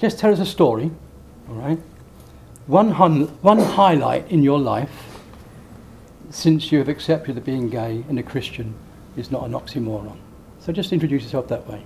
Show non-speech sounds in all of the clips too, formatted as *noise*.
just tell us a story, all right? One, hun- one highlight in your life since you have accepted that being gay and a Christian is not an oxymoron. So just introduce yourself that way.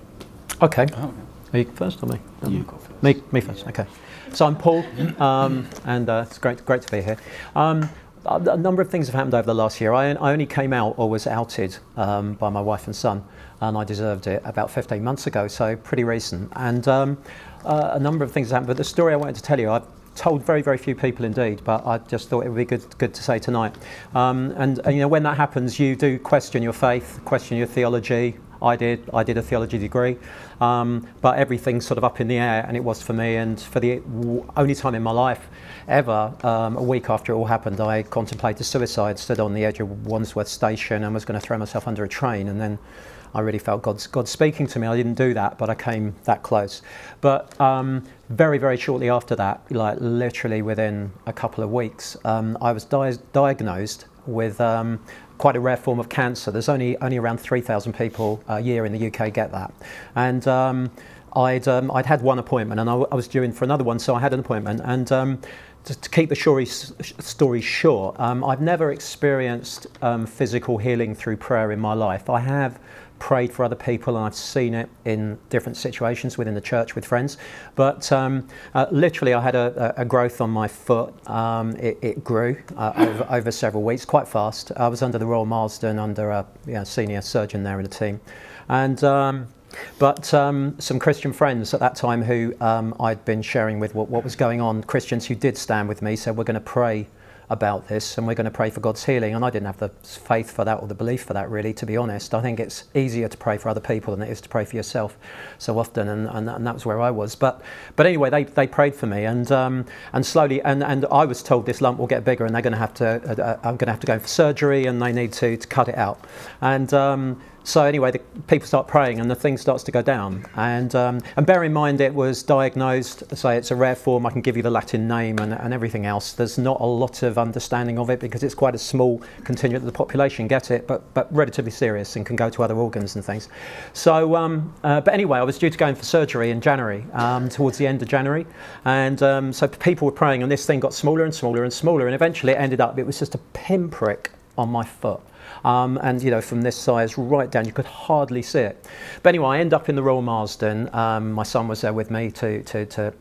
Okay. Oh, Are you first or me? You go first. Me, me first. Okay. So I'm Paul, um, and uh, it's great, great to be here. Um, a number of things have happened over the last year. I, I only came out or was outed um, by my wife and son, and I deserved it about 15 months ago, so pretty recent. And um, uh, a number of things have happened. But the story I wanted to tell you, I've told very, very few people indeed, but I just thought it would be good, good to say tonight. Um, and, and you know, when that happens, you do question your faith, question your theology. I did. I did a theology degree, um, but everything's sort of up in the air, and it was for me. And for the only time in my life ever, um, a week after it all happened, I contemplated suicide. Stood on the edge of Wandsworth Station and was going to throw myself under a train, and then. I really felt God's God speaking to me. I didn't do that, but I came that close. But um, very, very shortly after that, like literally within a couple of weeks, um, I was di- diagnosed with um, quite a rare form of cancer. There's only only around 3,000 people a year in the UK get that, and um, I'd um, I'd had one appointment, and I, was due in for another one, so I had an appointment, and. Um, to, to keep the story, story short, um, I've never experienced um, physical healing through prayer in my life. I have prayed for other people and I've seen it in different situations within the church with friends. But um, uh, literally, I had a, a, growth on my foot. Um, it, it grew uh, over, *coughs* over several weeks, quite fast. I was under the Royal Marsden, under a you know, senior surgeon there in the team. And um, but um, some Christian friends at that time who um, I'd been sharing with what, what was going on, Christians who did stand with me, said, We're going to pray about this and we're going to pray for God's healing. And I didn't have the faith for that or the belief for that, really, to be honest. I think it's easier to pray for other people than it is to pray for yourself so often. And, and, and that was where I was. But, but anyway, they, they prayed for me. And, um, and slowly, and, and I was told this lump will get bigger and they're going to have to, uh, I'm going to have to go for surgery and they need to, to cut it out. And um, so anyway, the people start praying and the thing starts to go down. And, um, and bear in mind, it was diagnosed, say it's a rare form, I can give you the Latin name and, and everything else. There's not a lot of understanding of it because it's quite a small contingent of the population get it, but, but relatively serious and can go to other organs and things. So, um, uh, but anyway, I was due to go in for surgery in January, um, towards the end of January. And um, so people were praying and this thing got smaller and smaller and smaller. And eventually it ended up, it was just a pinprick on my foot. Um, and you know from this size right down you could hardly see it. But anyway I end up in the Royal Marsden. Um, my son was there with me to, to, to,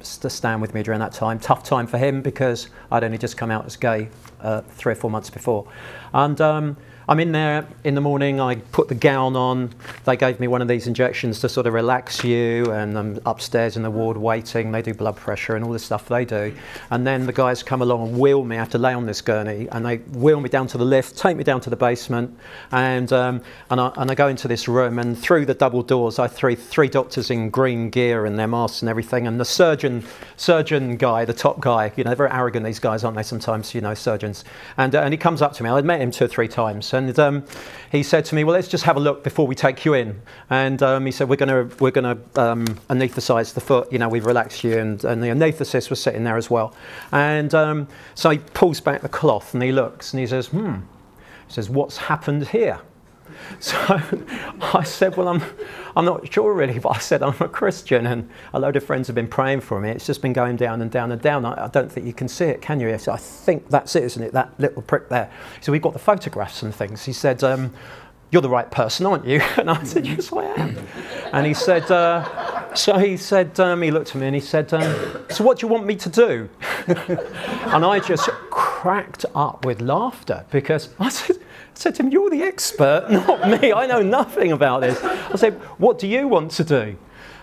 to stand with me during that time. Tough time for him because I'd only just come out as gay uh, three or four months before. And um, I'm in there in the morning, I put the gown on, they gave me one of these injections to sort of relax you, and I'm upstairs in the ward waiting, they do blood pressure and all the stuff they do. And then the guys come along and wheel me, I have to lay on this gurney, and they wheel me down to the lift, take me down to the basement, and, um, and, I, and I go into this room, and through the double doors, I three, three doctors in green gear and their masks and everything, and the surgeon, surgeon guy, the top guy, you know, very arrogant, these guys, aren't they, sometimes, you know, surgeons. And, uh, and he comes up to me, I'd met him two or three times, and um, he said to me, "Well, let's just have a look before we take you in." And um, he said, "We're going we're to um, anaesthetise the foot. You know, we've relaxed you." And, and the anaesthetist was sitting there as well. And um, so he pulls back the cloth and he looks and he says, "Hmm." He says, "What's happened here?" *laughs* So I said, Well, I'm, I'm not sure really, but I said, I'm a Christian and a load of friends have been praying for me. It's just been going down and down and down. I, I don't think you can see it, can you? I said, I think that's it, isn't it? That little prick there. So we've got the photographs and things. He said, um, You're the right person, aren't you? *laughs* And I said, Yes, I am. And he said, uh, So he said, um, He looked at me and he said, um, So what do you want me to do? *laughs* and I just cracked up with laughter because I said, said to him, You're the expert, *laughs* not me. I know nothing about this. I said, What do you want to do?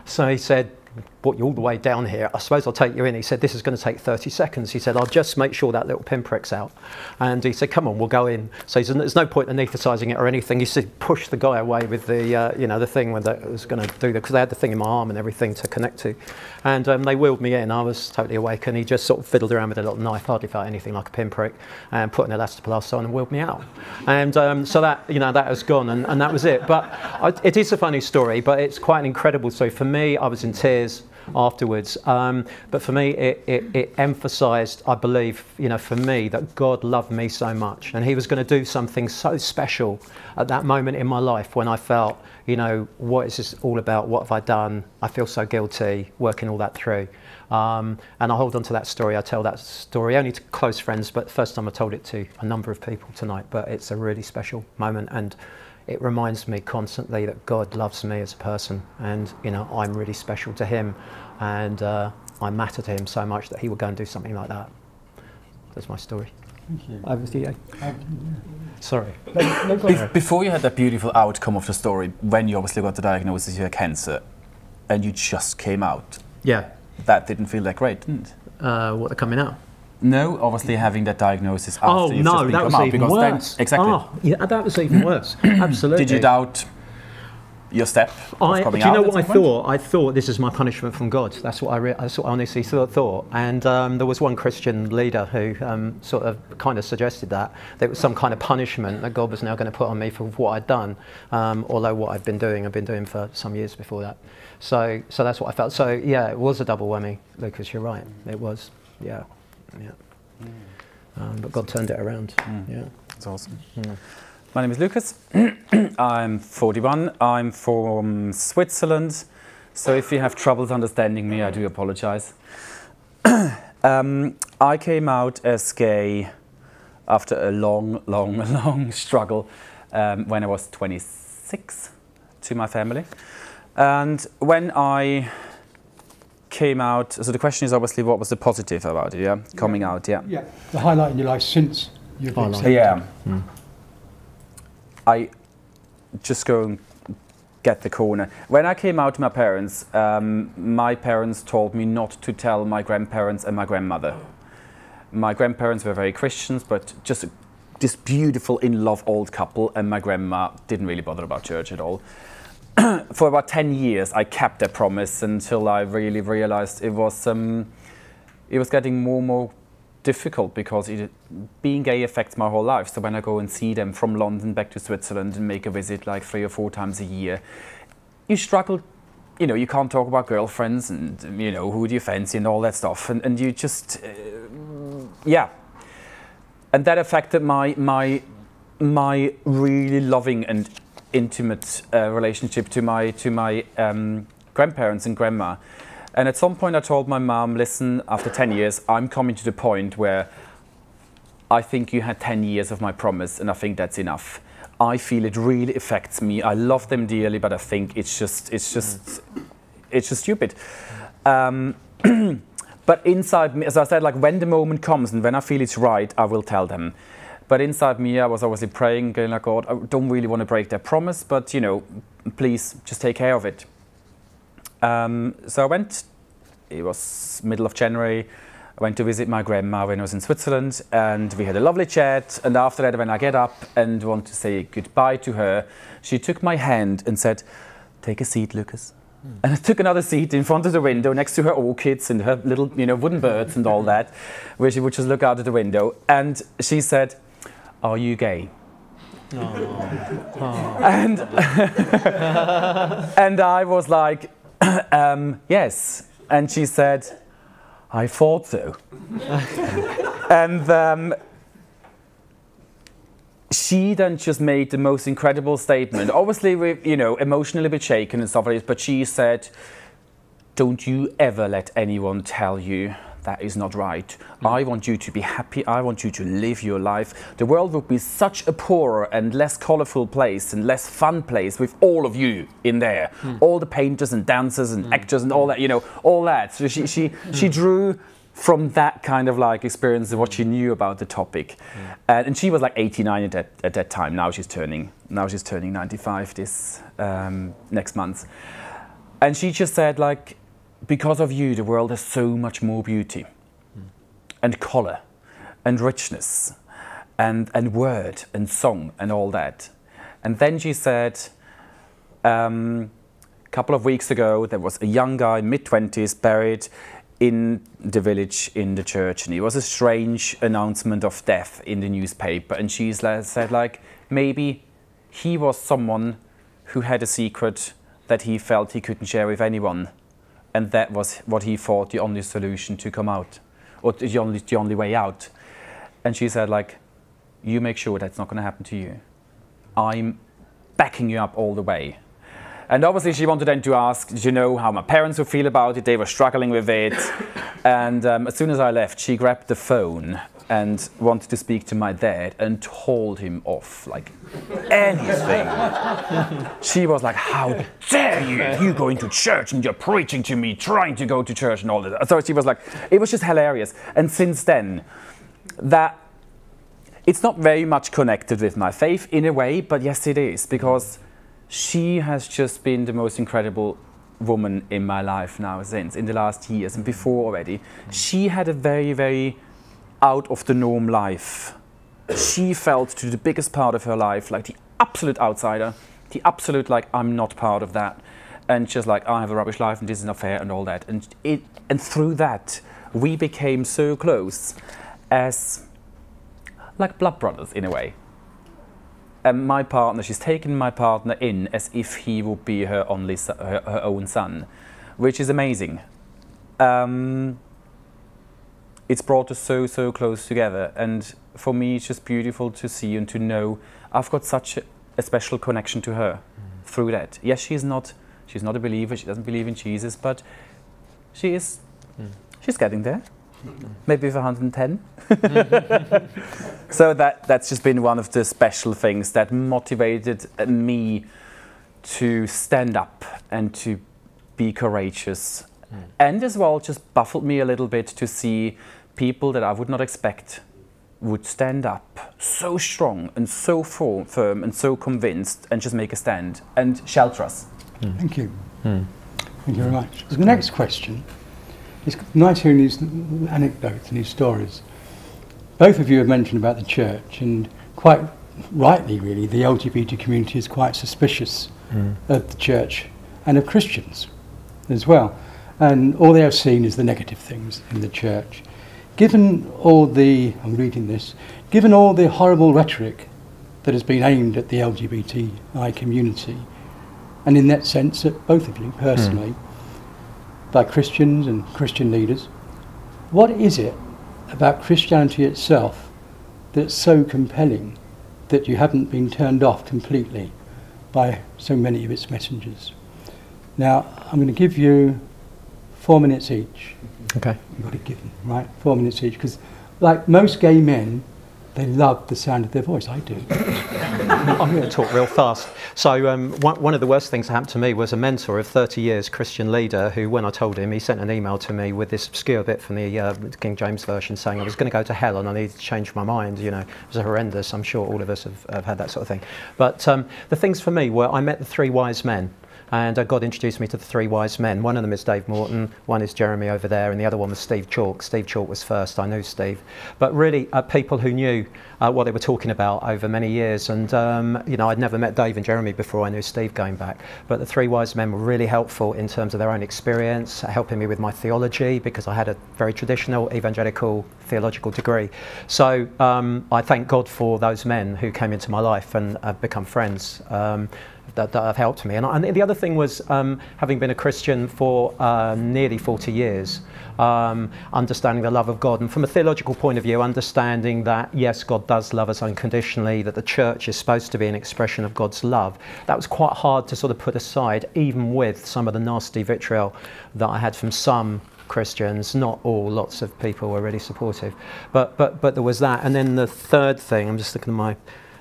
So he said, brought you all the way down here. I suppose I'll take you in. He said, this is going to take 30 seconds. He said, I'll just make sure that little pinprick's out. And he said, come on, we'll go in. So he said, there's no point anaesthetising it or anything. He said, push the guy away with the, uh, you know, the thing with that was going to do that, because they had the thing in my arm and everything to connect to. And um, they wheeled me in. I was totally awake. And he just sort of fiddled around with a little knife, hardly felt anything like a pinprick, and put an elastoplast on and wheeled me out. And um, so that, you know, that has gone and, and that was it. But I, it is a funny story, but it's quite an incredible story. For me, I was in tears. Afterwards. Um, but for me, it, it, it emphasised, I believe, you know, for me, that God loved me so much, and He was going to do something so special at that moment in my life when I felt, you know, what is this all about? What have I done? I feel so guilty working all that through. Um, and I hold on to that story. I tell that story only to close friends, but the first time I told it to a number of people tonight. But it's a really special moment, and it reminds me constantly that God loves me as a person, and you know I'm really special to Him, and uh, I matter to Him so much that He would go and do something like that. That's my story. Thank you. Over to you. Sorry. Be- before you had that beautiful outcome of the story, when you obviously got the diagnosis you had cancer, and you just came out, Yeah. that didn't feel that great, didn't it? Uh, what are coming out? No, obviously having that diagnosis after Oh you've no, just been that come was out, even because worse. then exactly. Oh, yeah, that was even worse. *clears throat* Absolutely. Did you doubt your step I, do you know what I point? thought? I thought this is my punishment from God. That's what I, re- that's what I honestly thought. thought. And um, there was one Christian leader who um, sort of kind of suggested that there was some kind of punishment that God was now going to put on me for what I'd done. Um, although what I've been doing, I've been doing for some years before that. So, so that's what I felt. So yeah, it was a double whammy, Lukas. You're right. It was. Yeah, yeah. Um, but God turned it around. Yeah. That's awesome. My name is Lukas. *clears throat* I'm 41. I'm from Switzerland. So if you have troubles understanding me, I do apologize. *clears throat* um, I came out as gay after a long, long, *laughs* long struggle um, when I was 26 to my family. And when I came out, so the question is obviously what was the positive about it, yeah? Coming out, yeah. Yeah. The highlight in your life since you've Highlight. accepted. Yeah. I just go and get the corner. When I came out to my parents, um, my parents told me not to tell my grandparents and my grandmother. My grandparents were very Christians, but just this beautiful in love old couple, and my grandma didn't really bother about church at all. *coughs* For about 10 years, I kept that promise until I really realized it was, um, it was getting more and more difficult because it, being gay affects my whole life. So when I go and see them from London back to Switzerland and make a visit like three or four times a year, you struggle. You know, you can't talk about girlfriends and you know who do you fancy and all that stuff, and, and you just, uh, yeah. And that affected my my my really loving and intimate uh, relationship to my to my um, grandparents and grandma. And at some point, I told my mom, listen, after 10 years, I'm coming to the point where I think you had 10 years of my promise, and I think that's enough. I feel it really affects me. I love them dearly, but I think it's just, it's just, it's just stupid. Um, *clears throat* but inside me, as I said, like when the moment comes and when I feel it's right, I will tell them. But inside me, I was obviously praying, going like, God, I don't really want to break that promise, but you know, please just take care of it. Um, so I went, it was middle of January, I went to visit my grandma when I was in Switzerland and we had a lovely chat. And after that, when I get up and want to say goodbye to her, she took my hand and said, Take a seat, Lukas. And I took another seat in front of the window next to her orchids and her little, you know, wooden birds and all that, where she would just look out of the window. And she said, Are you gay? *laughs* And, *laughs* and I was like, *clears throat* um, yes. And she said, I thought so. *laughs* and um, she then just made the most incredible statement. Obviously, we, you know, emotionally a bit shaken and stuff like this, but she said, Don't you ever let anyone tell you that is not right. Hmm. I want you to be happy. I want you to live your life. The world would be such a poorer and less colorful place and less fun place with all of you in there. Hmm. All the painters and dancers and hmm. actors and all that, you know, all that. So she, she, she drew from that kind of like experience of what she knew about the topic. And, and she was like 89 at that, at that time. Now she's turning, now she's turning 95 this um, next month. And she just said like, because of you, the world has so much more beauty and color and richness and, and word and song and all that. And then she said, um, a couple of weeks ago, there was a young guy, mid 20s, buried in the village in the church, and it was a strange announcement of death in the newspaper. And she said, like, maybe he was someone who had a secret that he felt he couldn't share with anyone and that was what he thought the only solution to come out, or the only the only way out. And she said, like, you make sure that's not going to happen to you. I'm backing you up all the way. And obviously, she wanted then to ask, you know how my parents would feel about it? They were struggling with it. *laughs* and um, as soon as I left, she grabbed the phone and wanted to speak to my dad and told him off like anything. she was like, How dare you? You going to church and you're preaching to me, trying to go to church and all that. So she was like, it was just hilarious. And since then, that it's not very much connected with my faith in a way, but yes, it is because she has just been the most incredible woman in my life now since in the last years and before already. She had a very, very out of the norm life. She felt to the biggest part of her life like the absolute outsider, the absolute like I'm not part of that, and just like I have a rubbish life and this is not fair and all that. And it and through that we became so close as like blood brothers in a way. And my partner, she's taken my partner in as if he would be her only her, her own son, which is amazing. Um, it's brought us so so close together, and for me, it's just beautiful to see and to know I've got such a, special connection to her mm. through that. Yes, she's not she's not a believer. She doesn't believe in Jesus, but she is mm. she's getting there maybe with 110. *laughs* *laughs* so that that's just been one of the special things that motivated me to stand up and to be courageous, mm. and as well just baffled me a little bit to see people that I would not expect would stand up so strong and so firm and so convinced and just make a stand and shelter us. Mm. Thank you. Mm. Thank you very much. So the next question it's nice hearing these anecdotes and these stories. Both of you have mentioned about the church, and quite rightly, really, the LGBT community is quite suspicious mm. of the church and of Christians as well. And all they have seen is the negative things in the church. Given all the, I'm reading this, given all the horrible rhetoric that has been aimed at the LGBTI community, and in that sense, at both of you personally, mm by Christians and Christian leaders. What is it about Christianity itself that's so compelling that you haven't been turned off completely by so many of its messengers? Now, I'm going to give you four minutes each. Okay. You've got to give them, right? Four minutes each. Because, like most gay men, they love the sound of their voice. I do. *laughs* I'm going to talk real fast. So, um, one, one, of the worst things that happened to me was a mentor of 30 years, Christian leader, who, when I told him, he sent an email to me with this obscure bit from the uh, King James Version saying I was going to go to hell and I needed to change my mind. You know, it was horrendous. I'm sure all of us have, have had that sort of thing. But um, the things for me were I met the three wise men and uh, God introduced me to the three wise men. One of them is Dave Morton, one is Jeremy over there, and the other one was Steve Chalke. Steve Chalke was first, I knew Steve. But really, uh, people who knew uh, what they were talking about over many years. And, um, you know, I'd never met Dave and Jeremy before I knew Steve going back. But the three wise men were really helpful in terms of their own experience, helping me with my theology, because I had a very traditional evangelical theological degree. So um, I thank God for those men who came into my life and have become friends. Um, that, that, have helped me. And, and the other thing was, um, having been a Christian for uh, nearly 40 years, um, understanding the love of God. And from a theological point of view, understanding that, yes, God does love us unconditionally, that the church is supposed to be an expression of God's love. That was quite hard to sort of put aside, even with some of the nasty vitriol that I had from some Christians, not all, lots of people were really supportive. But, but, but there was that. And then the third thing, I'm just looking at my,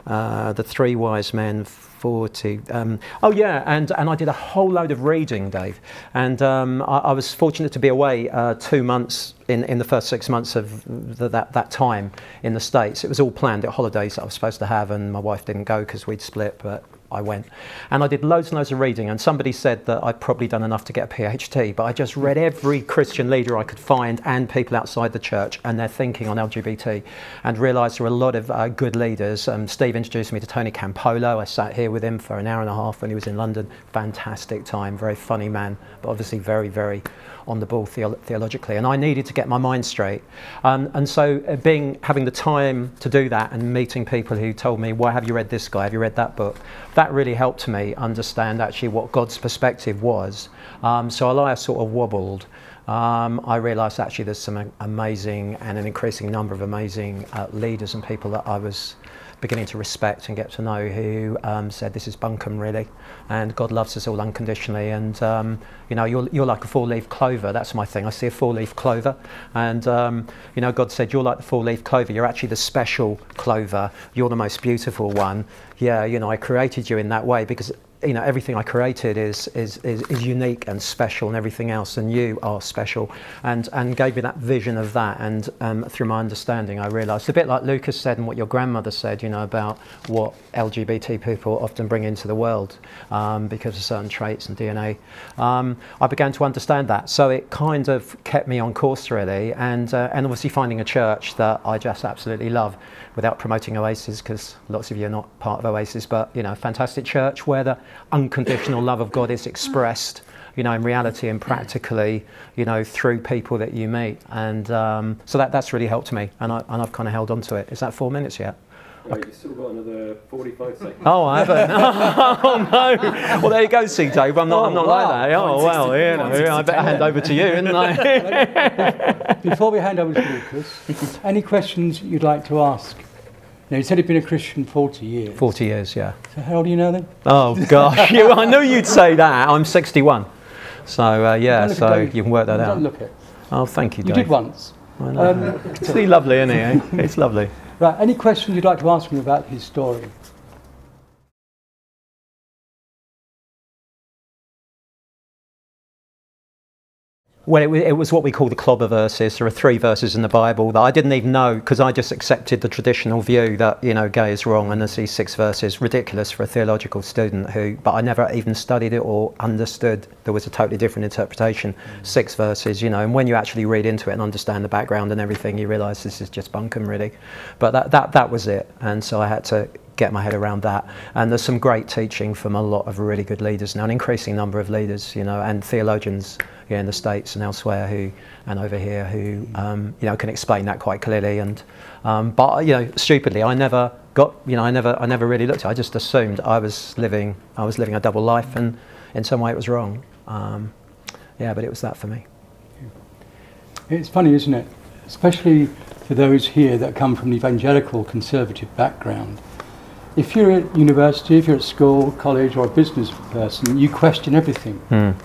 uh, the three wise men 40. Um, oh, yeah, and, and I did a whole load of reading, Dave. And um, I, I, was fortunate to be away uh, two months in, in the first six months of the, that, that time in the States. It was all planned at holidays that I was supposed to have, and my wife didn't go because we'd split, but I went. And I did loads and loads of reading, and somebody said that I'd probably done enough to get a PhD, but I just read every Christian leader I could find and people outside the church and their thinking on LGBT, and realised there were a lot of uh, good leaders. Um, Steve introduced me to Tony Campolo. I sat here with him for an hour and a half when he was in London. Fantastic time, very funny man, but obviously very, very on the ball theolo- theologically, and I needed to get my mind straight. Um, and so, uh, being having the time to do that and meeting people who told me, "Why have you read this guy? Have you read that book?" that really helped me understand actually what God's perspective was. Um, so I sort of wobbled, um, I realised actually there's some amazing and an increasing number of amazing uh, leaders and people that I was beginning to respect and get to know who um, said this is bunkum really and God loves us all unconditionally and um, you know you're, you're like a four leaf clover. That's my thing. I see a four leaf clover and um, you know God said you're like the four leaf clover. You're actually the special clover. You're the most beautiful one. Yeah you know I created you in that way because you know everything I created is, is is is unique and special and everything else and you are special and and gave me that vision of that and um, through my understanding I realized a bit like Lukas said and what your grandmother said you know about what LGBT people often bring into the world um, because of certain traits and DNA um, I began to understand that. So it kind of kept me on course really and uh, and obviously finding a church that I just absolutely love without promoting Oasis because lots of you are not part of Oasis but you know fantastic church where the unconditional love of God is expressed, you know, in reality and practically, you know, through people that you meet. And um, so that, that's really helped me, and, I, and I've kind of held on to it. Is that four minutes yet? Right, you've still got another 45 seconds. Oh, I haven't. *laughs* oh, no. Well, there you go, see, Dave. I'm not, I'm not Oh, wow. like that. Oh, well, you know, I better hand over to you, didn't I? *laughs* Before we hand over to Lukas, any questions you'd like to ask? Now, you said you've been a Christian 40 years. 40 years, yeah. So how old are you now then? Oh, gosh. *laughs* you, I knew you'd say that. I'm 61. So, uh, yeah, so Dave. you can work that out. look it. Oh, thank you, Dave. You did once. I know. Um, It's really lovely, isn't it? eh? *laughs* It's lovely. right, any questions you'd like to ask me about his story? Well, it, it was what we call the clobber verses. There are three verses in the Bible that I didn't even know because I just accepted the traditional view that you know gay is wrong, and there's these six verses, ridiculous for a theological student who. But I never even studied it or understood there was a totally different interpretation. Six verses, you know, and when you actually read into it and understand the background and everything, you realise this is just bunkum, really. But that that that was it, and so I had to get my head around that. And there's some great teaching from a lot of really good leaders now, an increasing number of leaders, you know, and theologians yeah, in the States and elsewhere who, and over here who, um, you know, can explain that quite clearly. And, um, but, you know, stupidly, I never got, you know, I never, I never really looked at it. I just assumed I was living, I was living a double life and in some way it was wrong. Um, yeah, but it was that for me. It's funny, isn't it? Especially for those here that come from the evangelical conservative background. If you're at university, if you're at school, college, or a business person, you question everything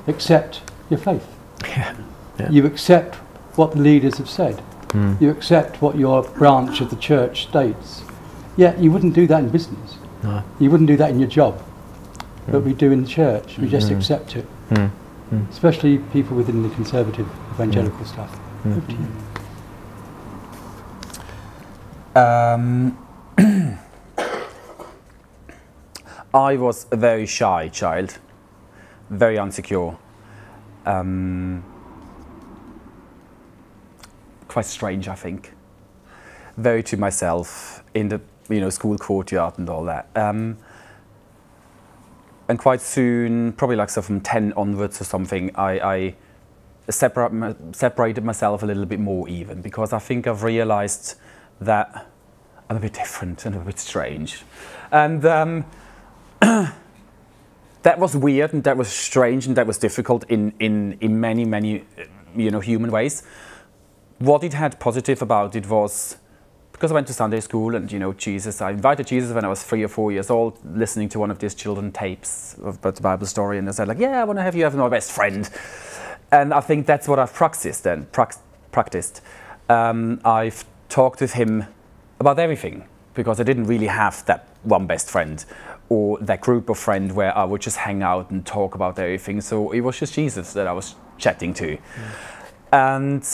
except your faith. *laughs* Yeah. Yeah. You accept what the leaders have said. Hmm. You accept what your branch of the church states. Yet you wouldn't do that in business. No. You wouldn't do that in your job. But we do in the church. We just Mm. accept it. Mm. Especially people within the conservative evangelical Hmm. stuff. Over you. Um, *clears throat* I was a very shy child, very insecure, um, quite strange, I think. Very to myself in the you know school courtyard and all that. Um, and quite soon, probably like so from ten onwards or something, I, I separate, separated myself a little bit more even because I think I've realized that I'm a bit different and a bit strange. And um, *clears throat* that was weird and that was strange and that was difficult in, in, in many, many, you know, human ways. What it had positive about it was because I went to Sunday school and, you know, Jesus, I invited Jesus when I was three or four years old, listening to one of these children tapes about the Bible story. And I said like, yeah, I want to have you as my best friend. And I think that's what I've practiced then, prac- practiced. Um, I've talked with him about everything because I didn't really have that one best friend or that group of friends where I would just hang out and talk about everything. So it was just Jesus that I was chatting to. And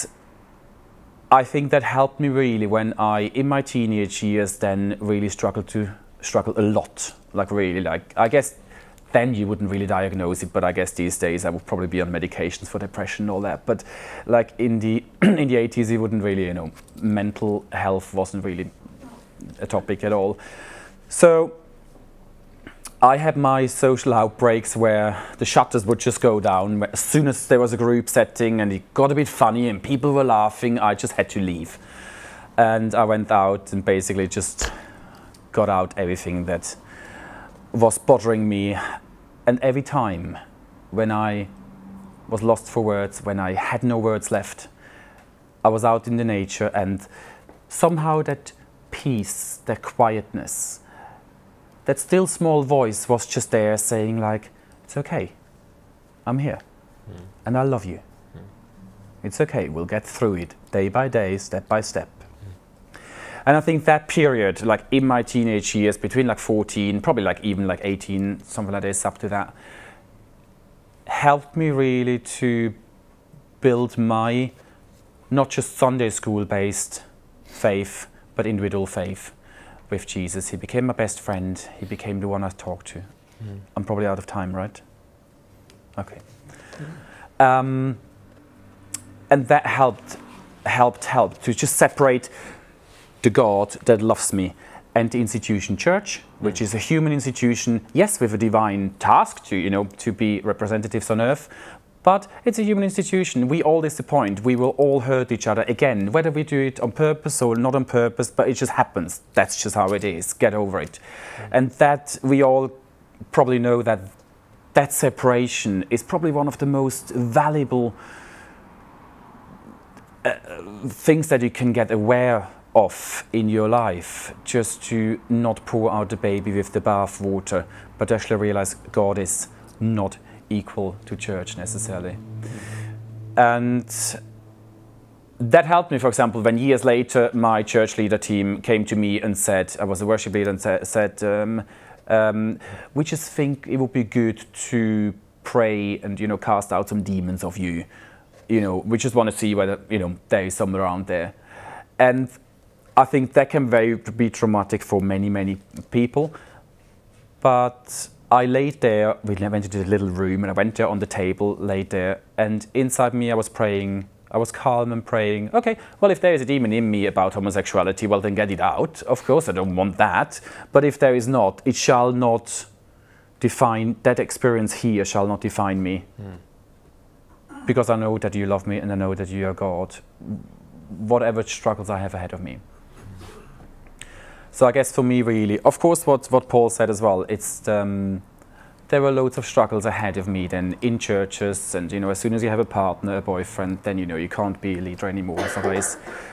I think that helped me really when I, in my teenage years, then really struggled to struggle a lot. Like really, like I guess then you wouldn't really diagnose it, but I guess these days I would probably be on medications for depression and all that. But like in the *clears throat* in the 80s, it wouldn't really, you know, mental health wasn't really a topic at all. So I had my social outbreaks where the shutters would just go down. As soon as there was a group setting and it got a bit funny and people were laughing, I just had to leave. And I went out and basically just got out everything that was bothering me. And every time when I was lost for words, when I had no words left, I was out in the nature and somehow that peace, that quietness, that still small voice was just there saying like, it's okay, I'm here mm. and I love you. Mm. It's okay, we'll get through it day by day, step by step. Mm. And I think that period, like in my teenage years, between like 14, probably like even like 18, something like this, up to that, helped me really to build my not just Sunday school based faith, but individual faith with Jesus. He became my best friend. He became the one I talked to. Mm. I'm probably out of time, right? Okay. Mm. Um, and that helped, helped, helped to just separate the God that loves me and the institution church, which is a human institution, yes, with a divine task to, you know, to be representatives on earth, but it's a human institution. We all disappoint. We will all hurt each other again, whether we do it on purpose or not on purpose, but it just happens. That's just how it is. Get over it. Mm. And that we all probably know that that separation is probably one of the most valuable uh, things that you can get aware of in your life just to not pour out the baby with the bath water, but actually realize God is not equal to church necessarily. And that helped me, for example, when years later my church leader team came to me and said, I was a worship leader and sa said, um, um, we just think it would be good to pray and, you know, cast out some demons of you. You know, we just want to see whether, you know, there is some around there. And I think that can very be traumatic for many, many people. But I laid there, we went into the little room and I went there on the table, laid there, and inside me I was praying, I was calm and praying, okay, well, if there is a demon in me about homosexuality, well, then get it out. Of course, I don't want that. But if there is not, it shall not define, that experience here shall not define me. Mm. Because I know that you love me and I know that you are God, whatever struggles I have ahead of me. So I guess for me, really, of course, what, what Paul said as well, it's um, there were loads of struggles ahead of me then in churches and you know as soon as you have a partner a boyfriend then you know you can't be a leader anymore some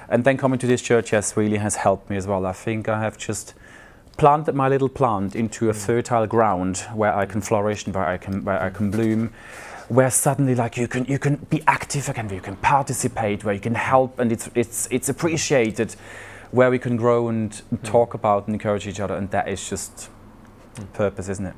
and then coming to this church yes really has helped me as well. I think i have just planted my little plant into a mm. fertile ground where i can flourish and where i can where i can bloom where suddenly like you can you can be active again where you can participate where you can help and it's it's it's appreciated where we can grow and hmm. talk about and encourage each other, and that is just hmm. purpose, isn't it?